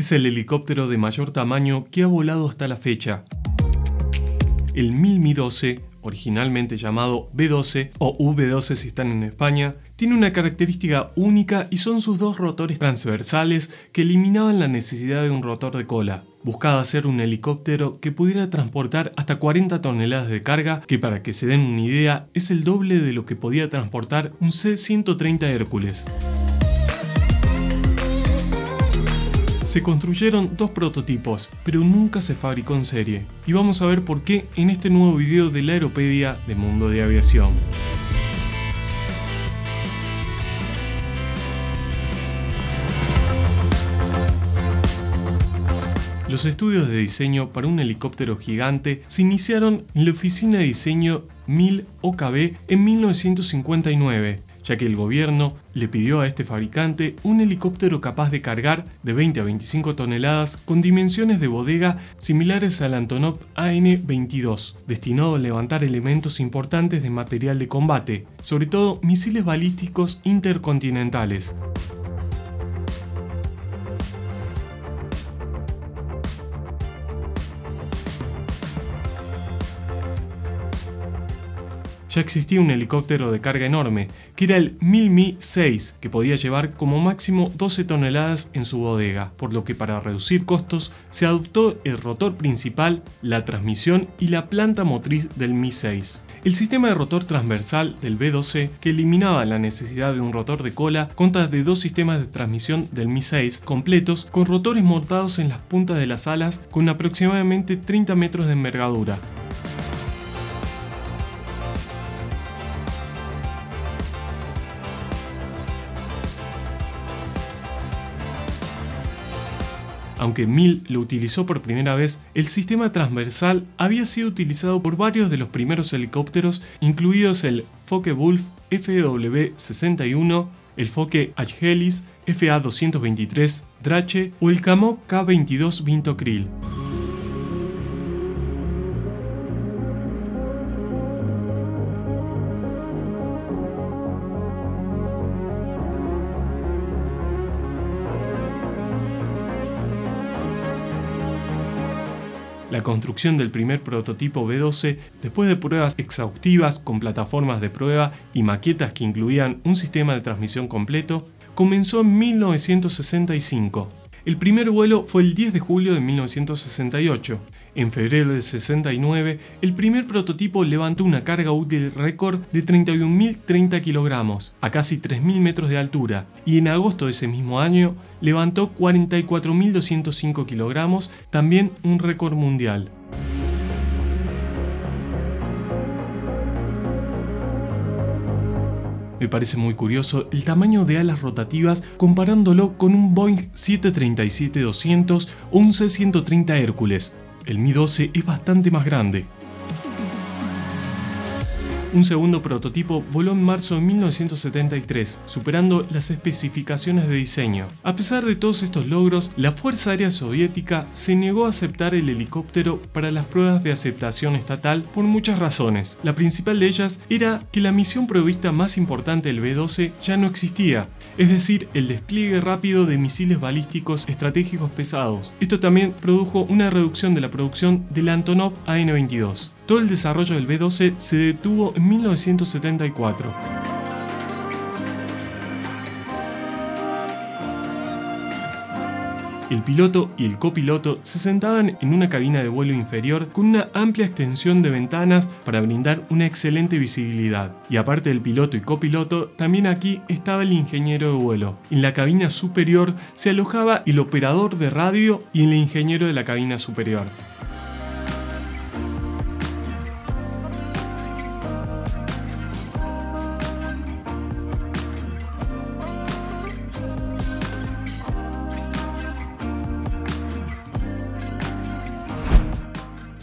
es el helicóptero de mayor tamaño que ha volado hasta la fecha. El 1000 Mi-12, originalmente llamado B-12 o V-12 si están en España, tiene una característica única y son sus dos rotores transversales que eliminaban la necesidad de un rotor de cola. Buscaba hacer un helicóptero que pudiera transportar hasta 40 toneladas de carga, que para que se den una idea es el doble de lo que podía transportar un C-130 Hércules. Se construyeron dos prototipos, pero nunca se fabricó en serie. Y vamos a ver por qué en este nuevo video de la Aeropedia de Mundo de Aviación. Los estudios de diseño para un helicóptero gigante se iniciaron en la oficina de diseño 1000 OKB en 1959, ya que el gobierno le pidió a este fabricante un helicóptero capaz de cargar de 20 a 25 toneladas con dimensiones de bodega similares al Antonov AN-22, destinado a levantar elementos importantes de material de combate, sobre todo misiles balísticos intercontinentales. Ya existía un helicóptero de carga enorme, que era el 1000 Mi-6, que podía llevar como máximo 12 toneladas en su bodega, por lo que para reducir costos se adoptó el rotor principal, la transmisión y la planta motriz del Mi-6. El sistema de rotor transversal del B-12, que eliminaba la necesidad de un rotor de cola, consta de dos sistemas de transmisión del Mi-6 completos con rotores montados en las puntas de las alas con aproximadamente 30 metros de envergadura, Aunque Mill lo utilizó por primera vez, el sistema transversal había sido utilizado por varios de los primeros helicópteros, incluidos el Focke-Wulf FW-61, el Focke Achilles FA-223 Drache o el Camo K-22 Vinto Krill. La construcción del primer prototipo B12, después de pruebas exhaustivas con plataformas de prueba y maquetas que incluían un sistema de transmisión completo, comenzó en 1965. El primer vuelo fue el 10 de julio de 1968. En febrero de 69, el primer prototipo levantó una carga útil récord de 31.030 kilogramos, a casi 3.000 metros de altura, y en agosto de ese mismo año levantó 44.205 kilogramos, también un récord mundial. Me parece muy curioso el tamaño de alas rotativas comparándolo con un Boeing 737-200 o un C-130 Hércules. El Mi-12 es bastante más grande. Un segundo prototipo voló en marzo de 1973, superando las especificaciones de diseño. A pesar de todos estos logros, la Fuerza Aérea Soviética se negó a aceptar el helicóptero para las pruebas de aceptación estatal por muchas razones. La principal de ellas era que la misión provista más importante del B-12 ya no existía, es decir, el despliegue rápido de misiles balísticos estratégicos pesados. Esto también produjo una reducción de la producción del Antonov AN-22. Todo el desarrollo del B-12 se detuvo en 1974. El piloto y el copiloto se sentaban en una cabina de vuelo inferior con una amplia extensión de ventanas para brindar una excelente visibilidad. Y aparte del piloto y copiloto, también aquí estaba el ingeniero de vuelo. En la cabina superior se alojaba el operador de radio y el ingeniero de la cabina superior.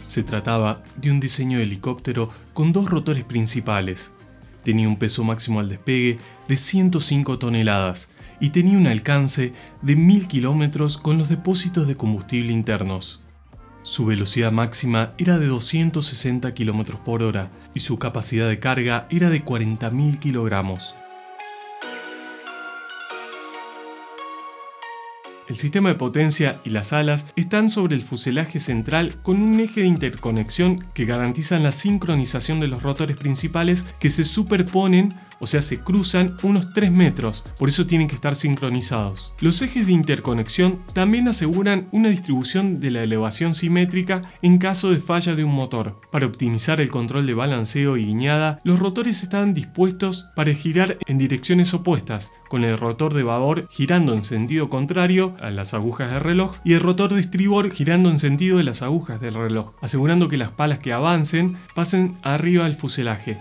Se trataba de un diseño de helicóptero con dos rotores principales. Tenía un peso máximo al despegue de 105 toneladas y tenía un alcance de 1000 kilómetros con los depósitos de combustible internos. Su velocidad máxima era de 260 km por hora y su capacidad de carga era de 40.000 kilogramos. El sistema de potencia y las alas están sobre el fuselaje central con un eje de interconexión que garantizan la sincronización de los rotores principales que se superponen o sea, se cruzan unos 3 metros, por eso tienen que estar sincronizados. Los ejes de interconexión también aseguran una distribución de la elevación simétrica en caso de falla de un motor. Para optimizar el control de balanceo y guiñada, los rotores están dispuestos para girar en direcciones opuestas, con el rotor de vapor girando en sentido contrario a las agujas del reloj y el rotor de estribor girando en sentido de las agujas del reloj, asegurando que las palas que avancen pasen arriba del fuselaje.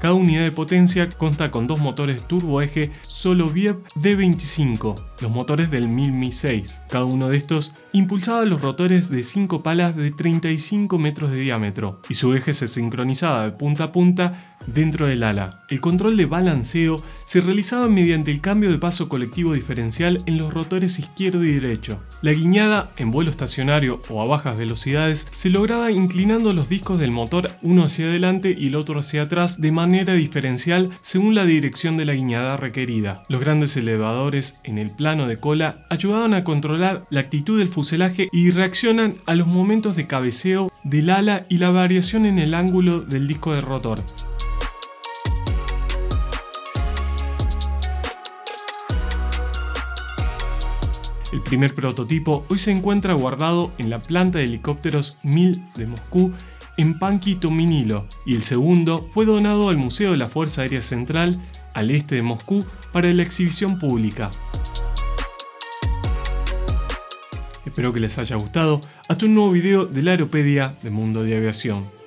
Cada unidad de potencia consta con dos motores turboeje Soloviev D25, los motores del 1000 Mi-6. Cada uno de estos impulsaba los rotores de 5 palas de 35 metros de diámetro y su eje se sincronizaba de punta a punta dentro del ala. El control de balanceo se realizaba mediante el cambio de paso colectivo diferencial en los rotores izquierdo y derecho. La guiñada en vuelo estacionario o a bajas velocidades se lograba inclinando los discos del motor uno hacia adelante y el otro hacia atrás de manera diferencial según la dirección de la guiñada requerida. Los grandes elevadores en el plano de cola ayudaban a controlar la actitud del fuselaje y reaccionan a los momentos de cabeceo del ala y la variación en el ángulo del disco de rotor. El primer prototipo hoy se encuentra guardado en la planta de helicópteros 1000 de Moscú en Panki Tominilo y el segundo fue donado al Museo de la Fuerza Aérea Central al este de Moscú para la exhibición pública. Espero que les haya gustado. Hasta un nuevo video de la Aeropedia de Mundo de Aviación.